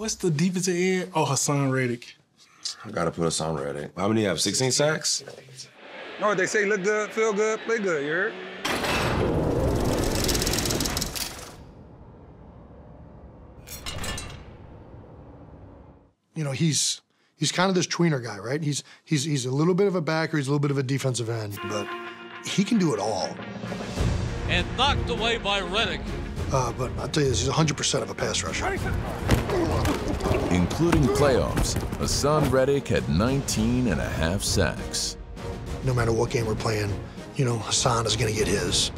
What's the defensive end? Oh, Haason Reddick. I gotta put us on Reddick. How many have? 16 sacks? No, they say look good, feel good, play good, you heard? You know, he's he's kind of this tweener guy, right? He's he's he's a little bit of a backer, he's a little bit of a defensive end, but he can do it all. And knocked away by Reddick. Uh, but I'll tell you this, he's 100% of a pass rusher. Including playoffs, Haason Reddick had 19 and a half sacks. No matter what game we're playing, you know, Haason is going to get his.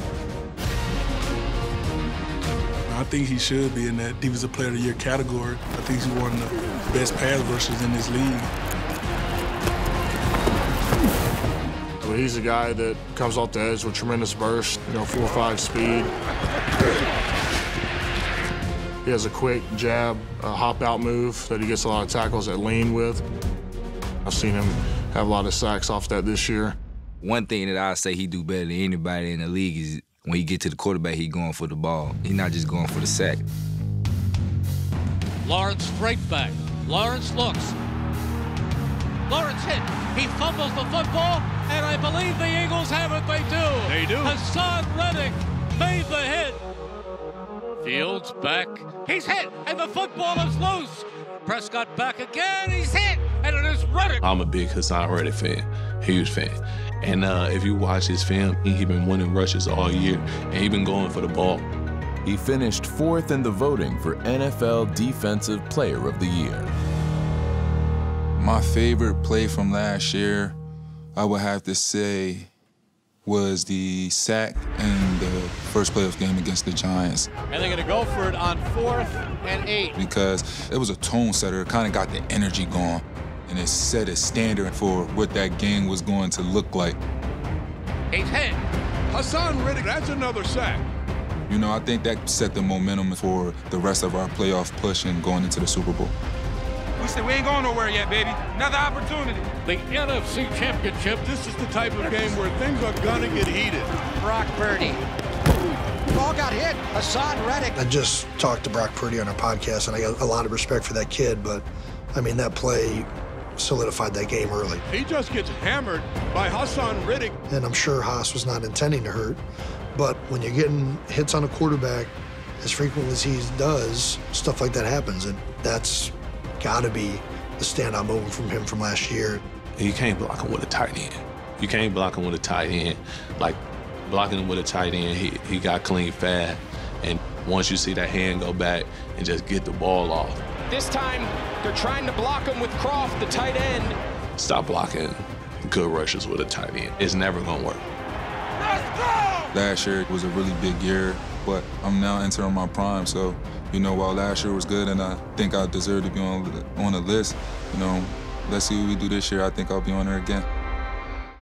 I think he should be in that Defensive Player of the Year category. I think he's one of the best pass rushers in this league. Well, he's a guy that comes off the edge with tremendous burst, you know, four or five speed. He has a quick jab, a hop out move that he gets a lot of tackles that lean with. I've seen him have a lot of sacks off that this year. One thing that I say he do better than anybody in the league is when he get to the quarterback, he going for the ball. He not just going for the sack. Lawrence straight back. Lawrence looks. Lawrence hit. He fumbles the football, and I believe the Eagles have it. They do. They do. Haason Reddick made the hit. Fields back. He's hit, and the football is loose. Prescott back again. He's hit, and it is Reddick. I'm a big Haason Reddick fan, huge fan. And uh, if you watch his film, he been winning rushes all year, and he been going for the ball. He finished fourth in the voting for NFL Defensive Player of the Year. My favorite play from last year, I would have to say, was the sack in the first playoff game against the Giants. And they're going to go for it on fourth and eight. Because it was a tone setter. It kind of got the energy going. And it set a standard for what that game was going to look like. He's hit. Haason Reddick, that's another sack. You know, I think that set the momentum for the rest of our playoff push and going into the Super Bowl. We said we ain't going nowhere yet, baby. Another opportunity. The NFC Championship. This is the type of game where things are gonna get heated. Brock Purdy. Ball got hit. Haason Reddick. I just talked to Brock Purdy on our podcast, and I got a lot of respect for that kid, but I mean, that play solidified that game early. He just gets hammered by Haason Reddick. And I'm sure Haas was not intending to hurt, but when you're getting hits on a quarterback as frequently as he does, stuff like that happens, and that's got to be the standout moment from him from last year. You can't block him with a tight end. You can't block him with a tight end. Like blocking him with a tight end, he, he got clean fast. And once you see that hand go back and just get the ball off. This time, they're trying to block him with Kroft, the tight end. Stop blocking good rushes with a tight end. It's never going to work. Last year was a really big year, but I'm now entering my prime, so you know, while last year was good and I think I deserve to be on, on the list, you know, let's see what we do this year. I think I'll be on there again.